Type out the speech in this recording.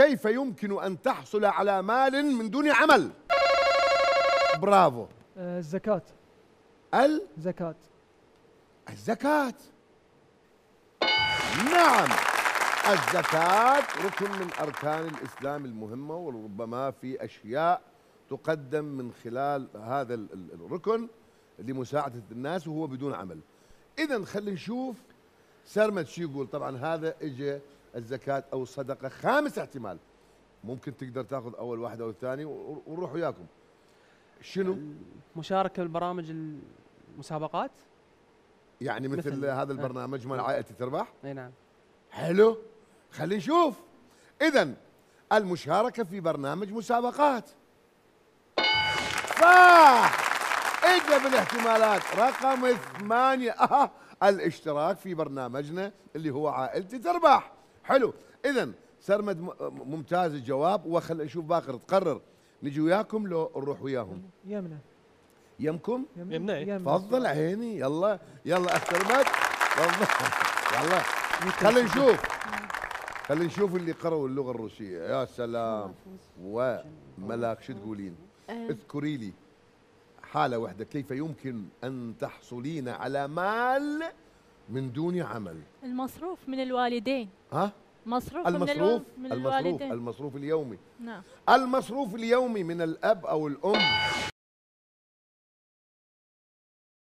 كيف يمكن أن تحصل على مال من دون عمل؟ برافو. آه، الزكاة ال؟ زكاة. الزكاة. نعم. الزكاة ركن من أركان الإسلام المهمة وربما في أشياء تقدم من خلال هذا ال- ال- الركن لمساعدة الناس وهو بدون عمل. إذا خلينا نشوف سرمد شو يقول. طبعا هذا إجا الزكاة أو الصدقة. خامس احتمال. ممكن تقدر تاخذ أول واحد أو الثاني ونروح وياكم. شنو؟ مشاركه بالبرامج المسابقات؟ يعني مثل, مثل- هذا البرنامج مال عائلتي تربح إي نعم. حلو. خلينا نشوف. اذا المشاركة في برنامج مسابقات. صح اجا بالاحتمالات رقم ثمانية. آه. الاشتراك في برنامجنا اللي هو عائلتي تربح حلو. اذا سرمد ممتاز الجواب وخل نشوف باقر تقرر. نجي وياكم لو نروح وياهم. يمنى يمكم؟ إيه؟ تفضل عيني. يلا يلا اخترمت تفضل. يلا. خلينا نشوف. خلينا نشوف اللي قرأوا اللغة الروسية. يا سلام. وملاك شو تقولين؟ اذكري لي حالة واحدة كيف يمكن أن تحصلين على مال من دون عمل. المصروف من الوالدين. ها؟ مصروف من, المصروف؟ الوال... من المصروف الوالدين. المصروف اليومي. نعم. المصروف اليومي من الأب أو الأم.